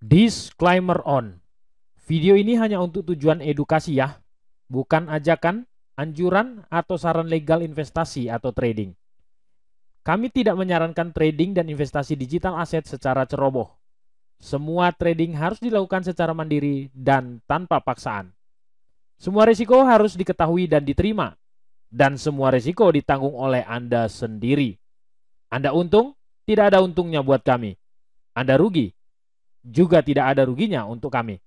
Disclaimer on. Video ini hanya untuk tujuan edukasi ya, bukan ajakan, anjuran, atau saran legal investasi atau trading. Kami tidak menyarankan trading dan investasi digital aset secara ceroboh. Semua trading harus dilakukan secara mandiri dan tanpa paksaan. Semua risiko harus diketahui dan diterima, dan semua risiko ditanggung oleh Anda sendiri. Anda untung, tidak ada untungnya buat kami. Anda rugi, juga tidak ada ruginya untuk kami.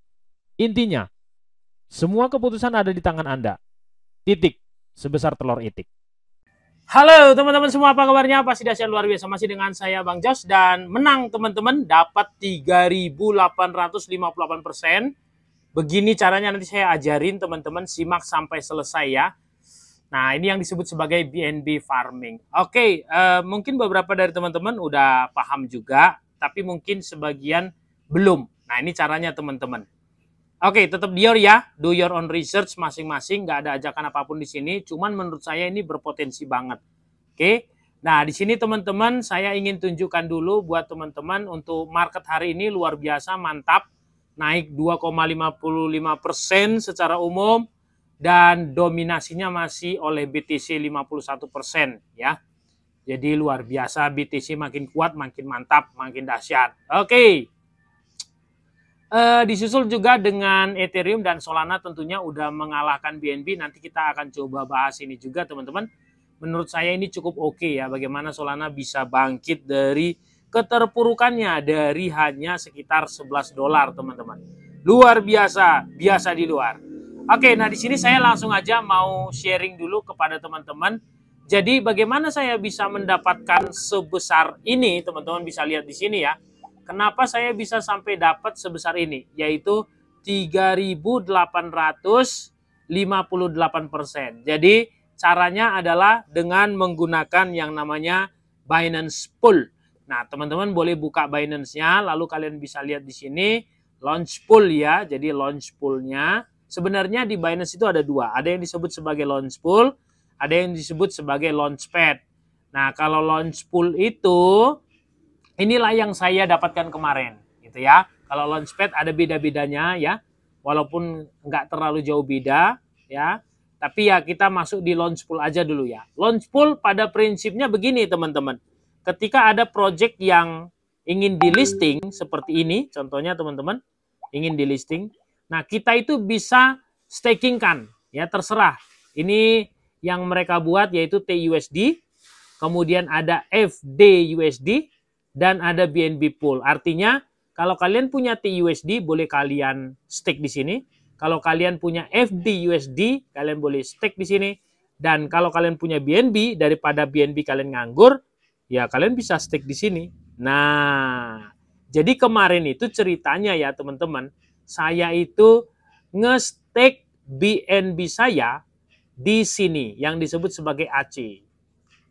Intinya, semua keputusan ada di tangan Anda. Titik, sebesar telur itik. Halo teman-teman semua, apa kabarnya? Pasti dahsyat luar biasa. Masih dengan saya Bang Jos dan menang teman-teman dapat 3.858%. Begini caranya nanti saya ajarin teman-teman simak sampai selesai ya. Nah, ini yang disebut sebagai BNB farming. Oke, uh, mungkin beberapa dari teman-teman udah paham juga, tapi mungkin sebagian belum. Nah, ini caranya teman-teman. Oke, tetap dior ya, do your own research masing-masing, nggak ada ajakan apa pun di sini. Cuman menurut saya ini berpotensi banget. Oke, nah di sini teman-teman saya ingin tunjukkan dulu buat teman-teman untuk market hari ini luar biasa, mantap, naik 2,55% secara umum dan dominasinya masih oleh BTC 51% ya. Jadi luar biasa BTC makin kuat, makin mantap, makin dahsyat. Oke. Uh, disusul juga dengan Ethereum dan Solana tentunya udah mengalahkan BNB. Nanti kita akan coba bahas ini juga teman-teman. Menurut saya ini cukup oke okay ya bagaimana Solana bisa bangkit dari keterpurukannya dari hanya sekitar 11 dolar teman-teman. Luar biasa, biasa di luar. Oke, nah di sini saya langsung aja mau sharing dulu kepada teman-teman. Jadi bagaimana saya bisa mendapatkan sebesar ini, teman-teman bisa lihat di sini ya Kenapa saya bisa sampai dapat sebesar ini? Yaitu 3.858 persen. Jadi caranya adalah dengan menggunakan yang namanya Binance Pool. Nah, teman-teman boleh buka Binance-nya, lalu kalian bisa lihat di sini launch pool ya. Jadi launch pool-nya sebenarnya di Binance itu ada dua. Ada yang disebut sebagai launch pool, ada yang disebut sebagai launchpad. Nah, kalau launch pool itu inilah yang saya dapatkan kemarin gitu ya. Kalau launchpad ada beda-bedanya ya. Walaupun nggak terlalu jauh beda ya. Tapi ya kita masuk di launch pool aja dulu ya. Launch pool pada prinsipnya begini teman-teman. Ketika ada project yang ingin di listing seperti ini contohnya teman-teman ingin di listing nah kita itu bisa staking kan ya terserah. Ini yang mereka buat yaitu TUSD kemudian ada FDUSD dan ada BNB pool. Artinya kalau kalian punya TUSD boleh kalian stake di sini. Kalau kalian punya FDUSD kalian boleh stake di sini. Dan kalau kalian punya BNB daripada BNB kalian nganggur, ya kalian bisa stake di sini. Nah, jadi kemarin itu ceritanya ya teman-teman, saya itu nge-stake BNB saya di sini yang disebut sebagai AC.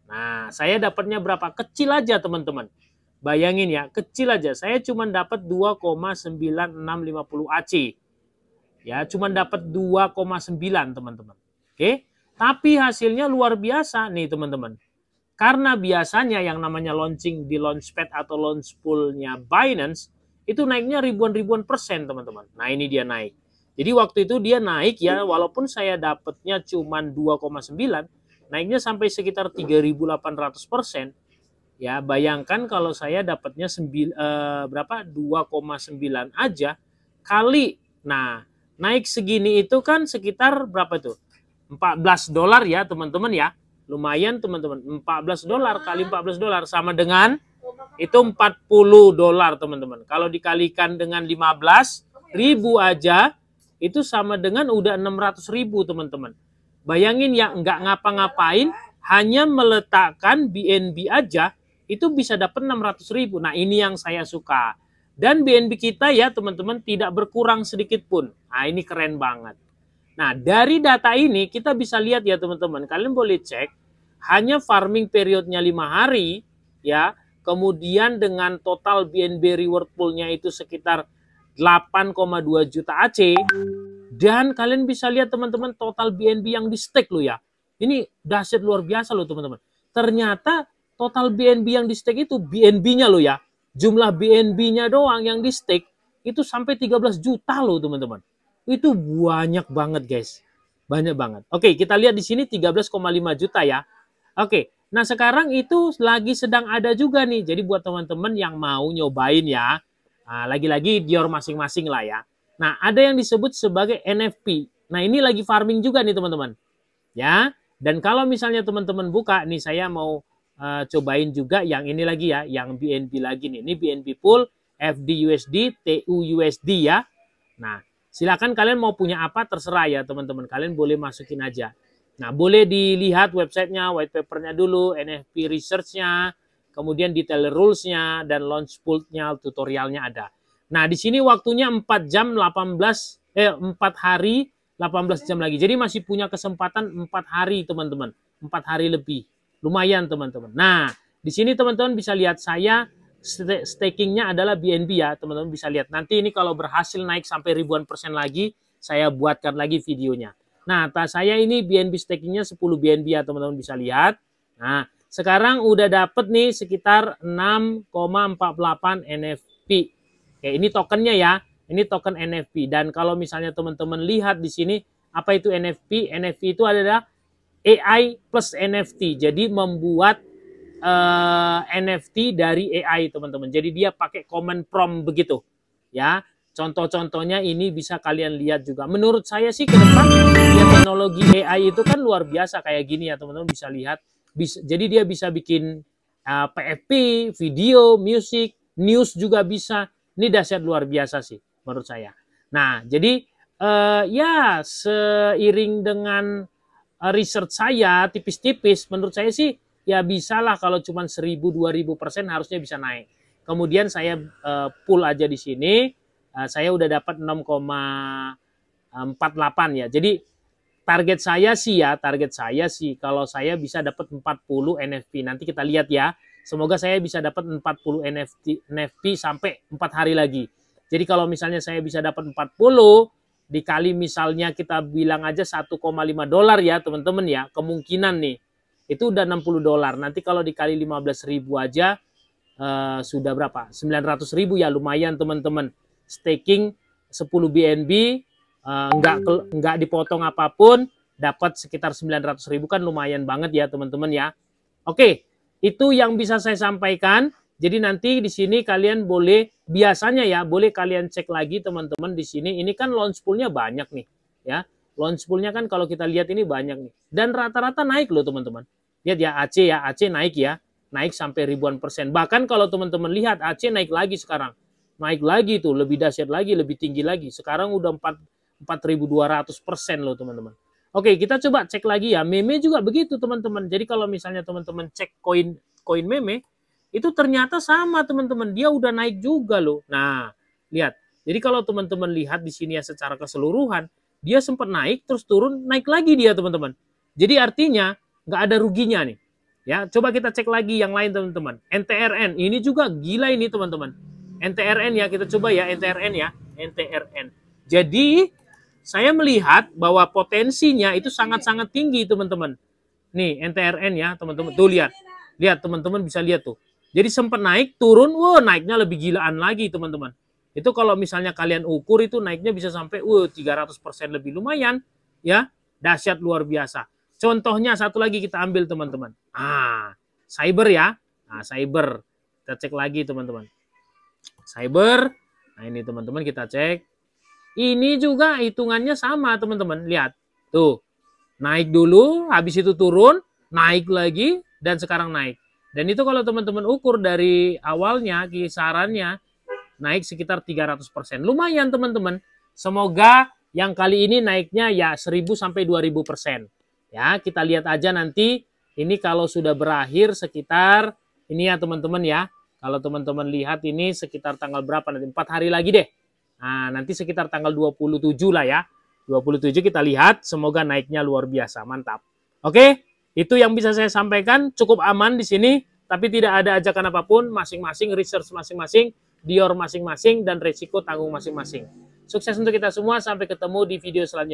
Nah, saya dapatnya berapa? Kecil aja teman-teman. Bayangin ya, kecil aja. Saya cuma dapat 2,9650 AC. Ya, cuma dapat 2,9 teman-teman. Oke. Tapi hasilnya luar biasa nih teman-teman. Karena biasanya yang namanya launching di launchpad atau launch pool-nya Binance itu naiknya ribuan-ribuan persen teman-teman. Nah ini dia naik. Jadi waktu itu dia naik ya walaupun saya dapatnya cuma 2,9 naiknya sampai sekitar 3.800 persen Ya, bayangkan kalau saya dapatnya sembil, eh, berapa? 2,9 aja kali. Nah, naik segini itu kan sekitar berapa tuh? 14 dolar ya, teman-teman ya. Lumayan, teman-teman. 14 dolar kali 14 dolar sama dengan itu 40 dolar, teman-teman. Kalau dikalikan dengan 15 ribu aja itu sama dengan udah 600 ribu, teman-teman. Bayangin ya, nggak ngapa-ngapain, hanya meletakkan BNB aja itu bisa dapat 600 ribu. Nah ini yang saya suka. Dan BNB kita ya teman-teman tidak berkurang sedikit pun. Nah ini keren banget. Nah dari data ini kita bisa lihat ya teman-teman. Kalian boleh cek hanya farming periodnya 5 hari ya. Kemudian dengan total BNB reward poolnya itu sekitar 8,2 juta AC. Dan kalian bisa lihat teman-teman total BNB yang di stake lo ya. Ini dahsyat luar biasa loh teman-teman. Ternyata total BNB yang di stake itu BNB-nya loh ya. Jumlah BNB-nya doang yang di stake itu sampai 13 juta loh teman-teman. Itu banyak banget guys. Banyak banget. Oke, kita lihat di sini 13,5 juta ya. Oke, nah sekarang itu lagi sedang ada juga nih. Jadi buat teman-teman yang mau nyobain ya, nah, lagi-lagi Dior masing-masing lah ya. Nah, ada yang disebut sebagai NFP. Nah, ini lagi farming juga nih teman-teman. Ya, dan kalau misalnya teman-teman buka, nih saya mau uh, cobain juga yang ini lagi ya, yang BNB lagi nih. Ini BNB Pool, FDUSD, TUUSD ya. Nah, silakan kalian mau punya apa terserah ya teman-teman. Kalian boleh masukin aja. Nah, boleh dilihat websitenya, white papernya dulu, NFP researchnya, kemudian detail rulesnya dan launch poolnya, tutorialnya ada. Nah, di sini waktunya 4 jam 18 eh 4 hari 18 jam lagi. Jadi masih punya kesempatan 4 hari, teman-teman. 4 hari lebih. Lumayan, teman-teman. Nah, di sini teman-teman bisa lihat saya stakingnya adalah BNB ya, teman-teman bisa lihat. Nanti ini kalau berhasil naik sampai ribuan persen lagi, saya buatkan lagi videonya. Nah, tas saya ini BNB stakingnya 10 BNB ya teman-teman bisa lihat. Nah, sekarang udah dapet nih sekitar 6,48 NFP. Oke, ini tokennya ya. Ini token NFP. Dan kalau misalnya teman-teman lihat di sini, apa itu NFP? NFP itu adalah AI plus NFT. Jadi membuat uh, eh, NFT dari AI teman-teman. Jadi dia pakai common prompt begitu. Ya, Contoh-contohnya ini bisa kalian lihat juga. Menurut saya sih ke depan ya teknologi AI itu kan luar biasa kayak gini ya teman-teman bisa lihat. Bisa, jadi dia bisa bikin uh, eh, PFP, video, musik, news juga bisa. Ini dahsyat luar biasa sih menurut saya. Nah jadi uh, ya seiring dengan research saya tipis-tipis menurut saya sih ya bisalah kalau cuma 1000-2000 persen harusnya bisa naik. Kemudian saya uh, pull aja di sini uh, saya udah dapat 6,48 ya. Jadi target saya sih ya, target saya sih kalau saya bisa dapat 40 NFT. Nanti kita lihat ya. Semoga saya bisa dapat 40 NFT NFT sampai 4 hari lagi. Jadi kalau misalnya saya bisa dapat 40 dikali misalnya kita bilang aja 1,5 dolar ya teman-teman ya, kemungkinan nih itu udah 60 dolar. Nanti kalau dikali 15 ribu aja uh, sudah berapa? 900 ribu ya lumayan teman-teman staking 10 BNB uh, nggak nggak dipotong apa pun dapat sekitar 900 ribu kan lumayan banget ya teman-teman ya. Oke, itu yang bisa saya sampaikan. Jadi nanti di sini kalian boleh biasanya ya boleh kalian cek lagi teman-teman di sini. Ini kan launch poolnya banyak nih ya. Launch poolnya kan kalau kita lihat ini banyak nih. Dan rata-rata naik loh teman-teman. Lihat ya AC ya AC naik ya. Naik sampai ribuan persen. Bahkan kalau teman-teman lihat AC naik lagi sekarang naik lagi tuh, lebih dahsyat lagi, lebih tinggi lagi. Sekarang udah 4 4.200 persen loh teman-teman. Oke, kita coba cek lagi ya. Meme juga begitu teman-teman. Jadi kalau misalnya teman-teman cek koin koin meme, itu ternyata sama teman-teman. Dia udah naik juga loh. Nah, lihat. Jadi kalau teman-teman lihat di sini ya secara keseluruhan, dia sempat naik terus turun, naik lagi dia teman-teman. Jadi artinya nggak ada ruginya nih. Ya, coba kita cek lagi yang lain teman-teman. NTRN ini juga gila ini teman-teman NTRN ya, kita coba ya NTRN ya, NTRN. Jadi saya melihat bahwa potensinya itu sangat-sangat tinggi teman-teman. Nih NTRN ya teman-teman, tuh lihat. Lihat teman-teman bisa lihat tuh. Jadi sempat naik, turun, wow naiknya lebih gilaan lagi teman-teman. Itu kalau misalnya kalian ukur itu naiknya bisa sampai wow 300% lebih lumayan ya. Dahsyat luar biasa. Contohnya satu lagi kita ambil teman-teman. Ah, cyber ya. Nah, cyber. Kita cek lagi teman-teman cyber. Nah ini teman-teman kita cek. Ini juga hitungannya sama teman-teman. Lihat. Tuh. Naik dulu, habis itu turun, naik lagi, dan sekarang naik. Dan itu kalau teman-teman ukur dari awalnya, kisarannya, naik sekitar 300%. Lumayan teman-teman. Semoga yang kali ini naiknya ya 1000 sampai 2000%. Ya, kita lihat aja nanti ini kalau sudah berakhir sekitar ini ya teman-teman ya. Kalau teman-teman lihat ini sekitar tanggal berapa nanti? Empat hari lagi deh. Nah, nanti sekitar tanggal 27 lah ya. 27 kita lihat, semoga naiknya luar biasa. Mantap. Oke, itu yang bisa saya sampaikan. Cukup aman di sini, tapi tidak ada ajakan apa pun. Masing-masing, research masing-masing, Dior masing-masing, dan resiko tanggung masing-masing. Sukses untuk kita semua. Sampai ketemu di video selanjutnya.